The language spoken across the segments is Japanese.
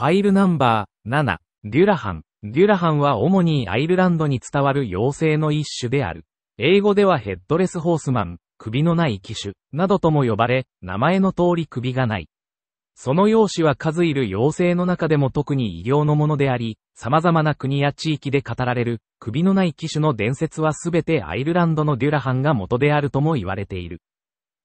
ファイルナンバー7、デュラハン。デュラハンは主にアイルランドに伝わる妖精の一種である。英語ではヘッドレスホースマン、首のない機種、などとも呼ばれ、名前の通り首がない。その容姿は数いる妖精の中でも特に異形のものであり、様々な国や地域で語られる、首のない機種の伝説はすべてアイルランドのデュラハンが元であるとも言われている。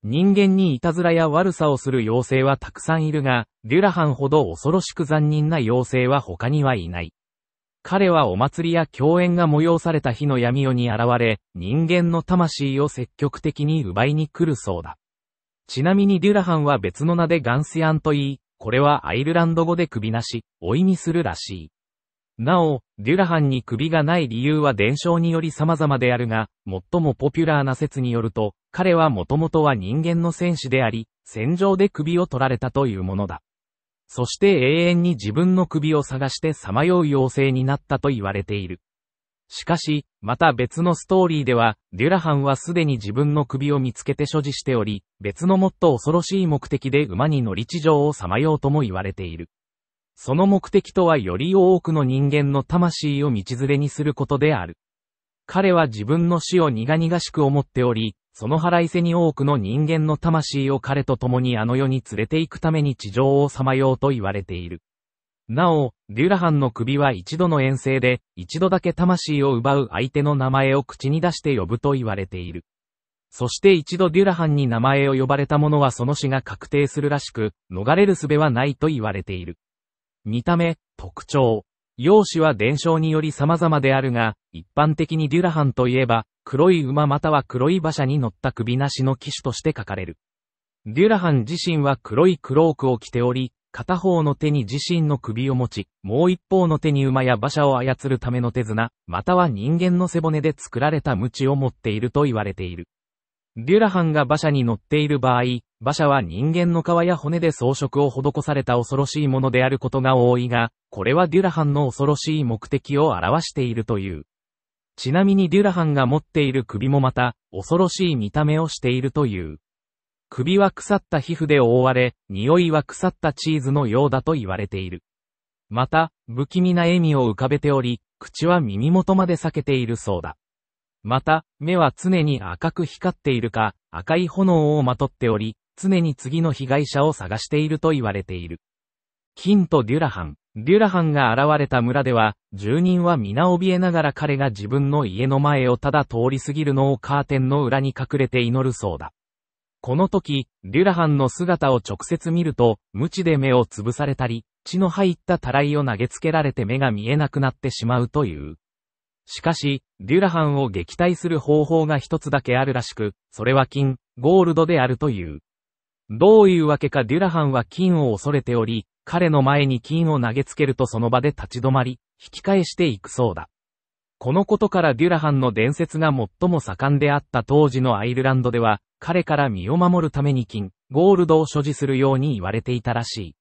人間にいたずらや悪さをする妖精はたくさんいるが、デュラハンほど恐ろしく残忍な妖精は他にはいない。彼はお祭りや共演が催された日の闇夜に現れ、人間の魂を積極的に奪いに来るそうだ。ちなみにデュラハンは別の名でガンスヤンと言い、これはアイルランド語で首なし、を意味するらしい。なお、デュラハンに首がない理由は伝承により様々であるが、最もポピュラーな説によると、彼はもともとは人間の戦士であり、戦場で首を取られたというものだ。そして永遠に自分の首を探してさまよう妖精になったと言われている。しかし、また別のストーリーでは、デュラハンはすでに自分の首を見つけて所持しており、別のもっと恐ろしい目的で馬に乗り地上をさまようとも言われている。その目的とはより多くの人間の魂を道連れにすることである。彼は自分の死を苦々しく思っており、その腹いせに多くの人間の魂を彼と共にあの世に連れて行くために地上をさまようと言われている。なお、デュラハンの首は一度の遠征で、一度だけ魂を奪う相手の名前を口に出して呼ぶと言われている。そして一度デュラハンに名前を呼ばれた者はその死が確定するらしく、逃れる術はないと言われている。見た目、特徴。容姿は伝承により様々であるが、一般的にデュラハンといえば、黒い馬または黒い馬車に乗った首なしの騎手として書かれる。デュラハン自身は黒いクロークを着ており、片方の手に自身の首を持ち、もう一方の手に馬や馬車を操るための手綱、または人間の背骨で作られた鞭を持っていると言われている。デュラハンが馬車に乗っている場合、馬車は人間の皮や骨で装飾を施された恐ろしいものであることが多いが、これはデュラハンの恐ろしい目的を表しているという。ちなみにデュラハンが持っている首もまた、恐ろしい見た目をしているという。首は腐った皮膚で覆われ、匂いは腐ったチーズのようだと言われている。また、不気味な笑みを浮かべており、口は耳元まで裂けているそうだ。また、目は常に赤く光っているか、赤い炎をまとっており、常に次の被害者を探していると言われている。金とデュラハン。デュラハンが現れた村では、住人は皆怯えながら彼が自分の家の前をただ通り過ぎるのをカーテンの裏に隠れて祈るそうだ。この時、デュラハンの姿を直接見ると、無知で目を潰されたり、血の入ったたらいを投げつけられて目が見えなくなってしまうという。しかし、デュラハンを撃退する方法が一つだけあるらしく、それは金、ゴールドであるという。どういうわけかデュラハンは金を恐れており、彼の前に金を投げつけるとその場で立ち止まり、引き返していくそうだ。このことからデュラハンの伝説が最も盛んであった当時のアイルランドでは、彼から身を守るために金、ゴールドを所持するように言われていたらしい。